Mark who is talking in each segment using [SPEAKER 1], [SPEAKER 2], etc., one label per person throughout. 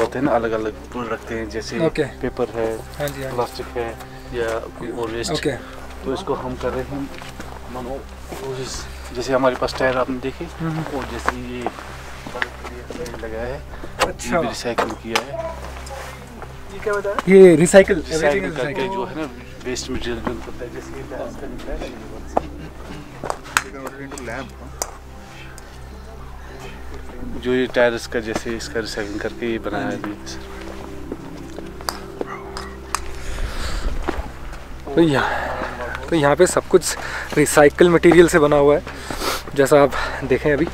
[SPEAKER 1] होते हैं ना अलग अलग रखते हैं जैसे
[SPEAKER 2] Okay.
[SPEAKER 1] पेपर है
[SPEAKER 2] हाँ जी हाँ
[SPEAKER 1] प्लास्टिक है या कोई और वेस्ट
[SPEAKER 2] ओके
[SPEAKER 1] तो इसको हम कर रहे हैं मानो जैसे हमारे पास टायर आपने देखे। और जैसे ये लगाया है
[SPEAKER 2] अच्छा।
[SPEAKER 1] ये रिसाइकिल किया है।
[SPEAKER 2] ये क्या बता ये रिसाइकल
[SPEAKER 1] रिसाइकिल करके जो है ना वेस्ट मटेरियल जो होता है जैसे ये टायर्स का निकला है जो ये टायर्स का जैसे इसका रिसाइकिल करके ये बनाया है
[SPEAKER 2] तो यहाँ तो यहाँ पे सब कुछ रिसाइकल मटेरियल से बना हुआ है जैसा आप देखें अभी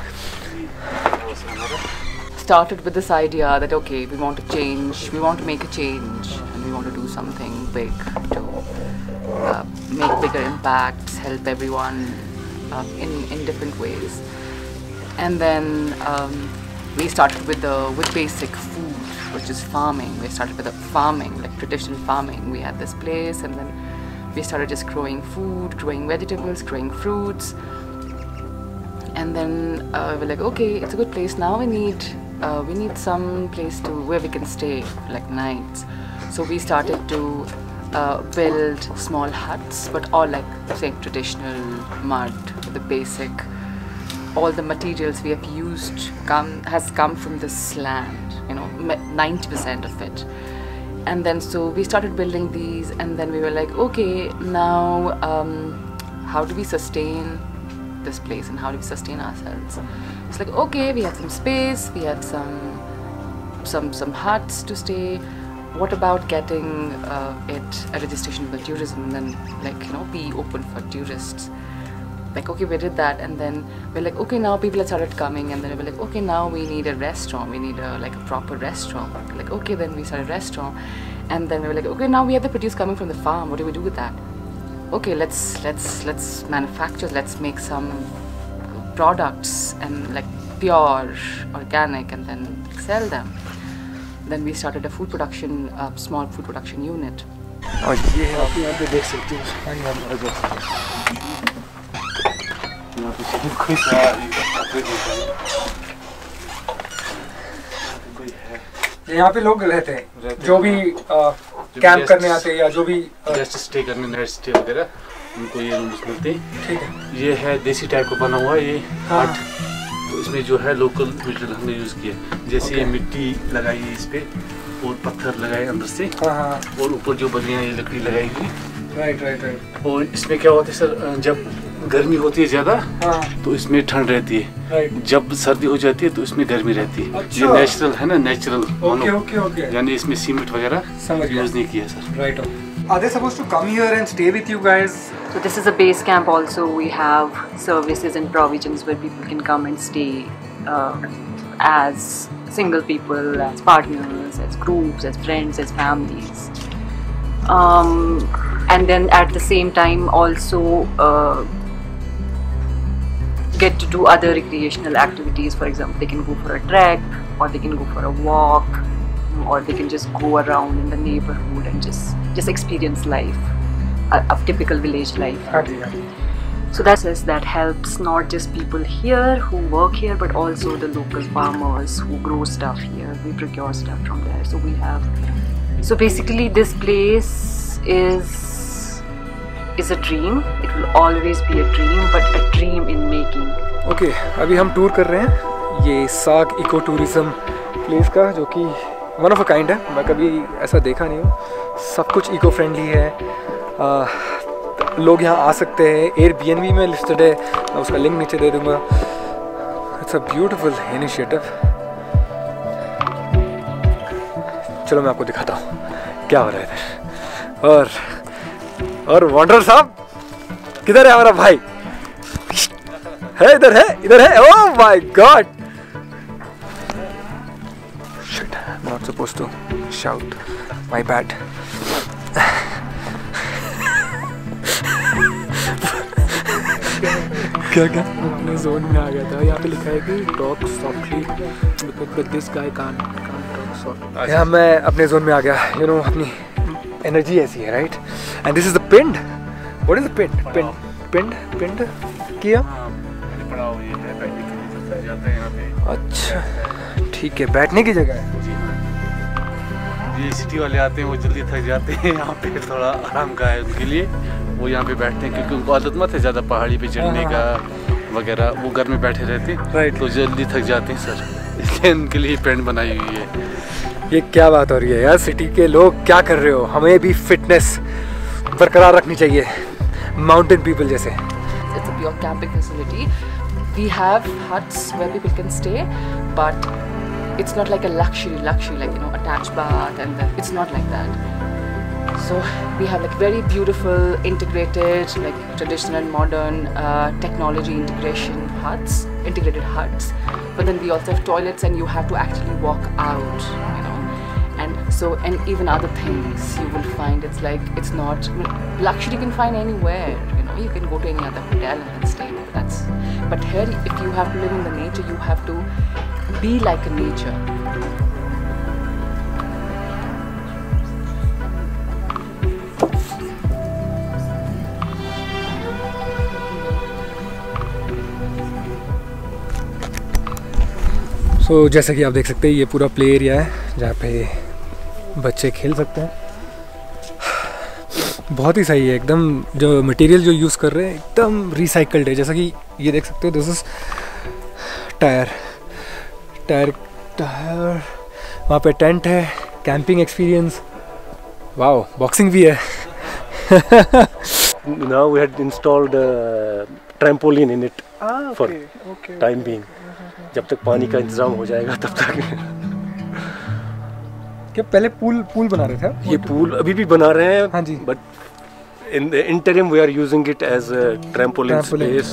[SPEAKER 3] started with this idea that okay, we want to change, we want to make a change, and we want to do something big to uh, make bigger impacts, help everyone uh, in in different ways. And then um, we started with the with basic food, which is farming. We started with farming, like traditional farming. We had this place, and then we started just growing food, growing vegetables, growing fruits and then uh, we're like okay it's a good place now we need uh, we need some place to where we can stay like nights so we started to uh, build small huts but all like same traditional mud the basic all the materials we have used come has come from this land you know 90% of it. And then so we started building these and then we were like okay now um, how do we sustain this place and how do we sustain ourselves? It's like okay we have some space we have some some some huts to stay. What about getting uh, it a registration for tourism? And then like you know be open for tourists like okay we did that and then we're like okay now people have started coming and then we're like okay now we need a restaurant we need a like a proper restaurant like okay then we started a restaurant and then we were like okay now we have the produce coming from the farm what do we do with that okay let's let's let's manufacture let's make some products and like pure organic and then sell them then we started a food production a small food production unit
[SPEAKER 2] और ये है आप यहाँ पे देख सकते हो हाँ जी, हाँ जी।
[SPEAKER 1] यहाँ पे सिर्फ़ कोई कोई है
[SPEAKER 2] ये यहाँ पे लोग रहते हैं जो भी कैंप करने आते हैं या जो भी
[SPEAKER 1] गेस्ट स्टे करने नाइट स्टे वगैरह उनको ये रूम्स मिलते हैं।
[SPEAKER 2] ठीक है।
[SPEAKER 1] ये है देसी टाइप का बना हुआ है ये
[SPEAKER 2] हाँ।
[SPEAKER 1] तो इसमें जो है लोकल मटेरियल हमने यूज़ किया जैसे ये मिट्टी लगाई है इस पे और पत्थर लगाए अंदर से
[SPEAKER 2] हाँ हाँ।
[SPEAKER 1] और ऊपर जो बलियाँ ये लकड़ी लगाई हुई।
[SPEAKER 2] राइट राइट राइट
[SPEAKER 1] और इसमें क्या होता है सर जब गर्मी होती है ज़्यादा
[SPEAKER 2] हाँ
[SPEAKER 1] तो इसमें ठंड रहती है जब सर्दी हो जाती है तो इसमें गर्मी रहती है
[SPEAKER 2] अच्छा।
[SPEAKER 1] ये नेचुरल है ना नेचुरल
[SPEAKER 2] ओके ओके ओके
[SPEAKER 1] यानी इसमें सीमेंट वगैरह यूज़ नहीं किया sir
[SPEAKER 2] right Are they supposed to come here and stay with you guys?
[SPEAKER 3] So this is a base camp. Also, we have services and provisions where people can come and stay uh, as single people, as partners, as groups, as friends, as families. Um, and then at the same time, also uh, get to do other recreational activities. For example, they can go for a trek, or they can go for a walk, or they can just go around in the neighborhood and just just experience life, a, a typical village life. So that says that helps not just people here who work here, but also the local farmers who grow stuff here. We procure stuff from there. So we have. So basically, this place is is a dream. It will always be a dream, but a dream in making.
[SPEAKER 2] Okay अभी हम tour कर रहे हैं। ये साग eco tourism place का जो कि वन ऑफ़ अ काइंड है। मैं कभी ऐसा देखा नहीं हूँ। सब कुछ इको फ्रेंडली है। आ, लोग यहाँ आ सकते हैं। एयर बी एन बी में लिस्टेड है। मैं उसका लिंक नीचे दे दूँगा। इट्स अ ब्यूटिफुल इनिशिएटिव चलो मैं आपको दिखाता हूँ। क्या हो रहा है इधर? और और वॉन्डर साहब किधर है हमारा भाई? है इधर है? इधर है? ओह my god shit not suppose to shout my bad क्या क्या? अपने जोन में आ गया था। यहाँ पे लिखा है कि talk softly because this guy can can talk soft यहाँ मैं अपने जोन में आ गया यू नो अपनी एनर्जी ऐसी है right and this is the pind what is the pind pind pind पिंड किया?
[SPEAKER 1] है हैं
[SPEAKER 2] अच्छा ठीक है बैठने की जगह है।
[SPEAKER 1] ये सिटी वाले आते हैं वो जल्दी थक जाते हैं यहाँ पे थोड़ा आराम का है उनके लिए। वो यहाँ पे बैठते हैं क्योंकि उनको आदत मत है ज़्यादा पहाड़ी पे चढ़ने
[SPEAKER 2] हाँ,
[SPEAKER 1] का। वगैरह वो घर में बैठे रहते हैं।
[SPEAKER 2] राइट
[SPEAKER 1] तो जल्दी थक जाते हैं सर। इसलिए उनके लिए पेंट बनाई हुई है।
[SPEAKER 2] ये क्या बात हो रही है यार? सिटी के लोग क्या कर रहे हो? हमें भी फिटनेस बरकरार रखनी चाहिए। माउंटेन पीपल जैसे।
[SPEAKER 3] It's a pure camping facility we have huts where people can stay but it's not like a So we have like very beautiful, integrated, like traditional and modern uh, technology integration huts, integrated huts. But then we also have toilets, and you have to actually walk out, you know. And so, and even other things you will find it's like it's not luxury you can find anywhere, you know. You can go to any other hotel and stay. But that's but here, if you have to live in the nature, you have to be like a nature.
[SPEAKER 2] So so, जैसा कि आप देख सकते हैं ये पूरा play area है जहाँ पे बच्चे खेल सकते हैं। बहुत ही सही है एकदम जो मटेरियल जो यूज़ कर रहे हैं एकदम रिसाइकल्ड है। जैसा कि ये देख सकते हो this is tyre tyre tyre वहाँ पे टेंट है कैंपिंग एक्सपीरियंस वाओ बॉक्सिंग भी है।
[SPEAKER 4] Now we had installed a trampoline in it for time being. जब तक पानी का इंतज़ाम हो जाएगा तब तक।
[SPEAKER 2] क्या पहले पूल पूल बना रहे थे
[SPEAKER 4] ये पूल अभी भी बना रहे हैं
[SPEAKER 2] हाँ जी।
[SPEAKER 4] But in the interim we are using it as
[SPEAKER 2] trampoline space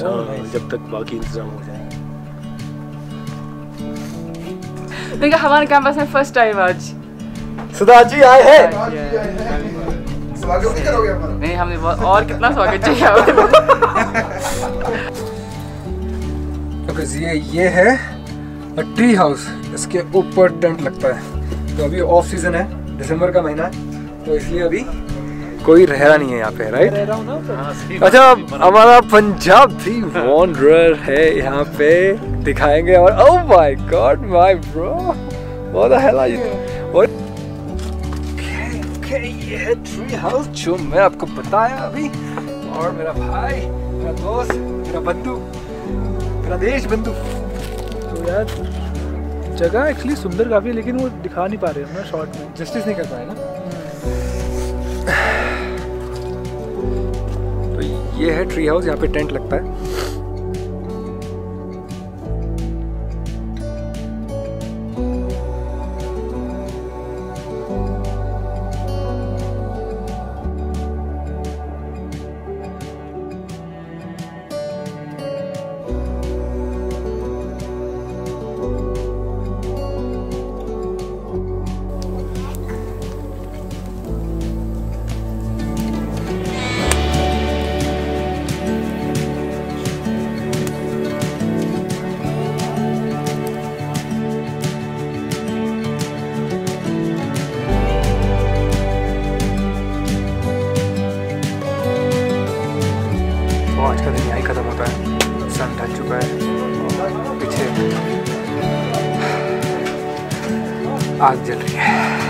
[SPEAKER 4] जब तक बाकी इंतज़ाम हो जाए।
[SPEAKER 3] देखिए हमारे कैंपस में फ़र्स्ट टाइम आज।
[SPEAKER 2] सुधा जी आए हैं।
[SPEAKER 5] स्वागत नहीं करोगे हमारा?
[SPEAKER 3] नहीं हमने और कितना स्वागत चाहिए
[SPEAKER 2] ओके ये ये है ट्री हाउस इसके ऊपर टेंट लगता है. तो अभी ऑफ़ सीज़न है. दिसंबर का महीना है. तो इसलिए अभी कोई रह रहा नहीं है यहाँ पे राइट अच्छा हमारा पंजाब भी वॉन्डरर है यहाँ पे दिखाएँगे और ओह my God my bro what the hell are you और ये है ट्री हाउस जो मैं आपको बताया अभी। और मेरा भाई मेरा दोस्त मेरा बंधु मेरा देश बंधु।
[SPEAKER 5] तो यार जगह एक्चुअली सुंदर काफ़ी है लेकिन वो दिखा नहीं पा रहे हैं ना शॉर्ट में।
[SPEAKER 2] जस्टिस नहीं कर पाए ना? तो ये है ट्री हाउस यहाँ पे टेंट लगता है। आग जल रही है।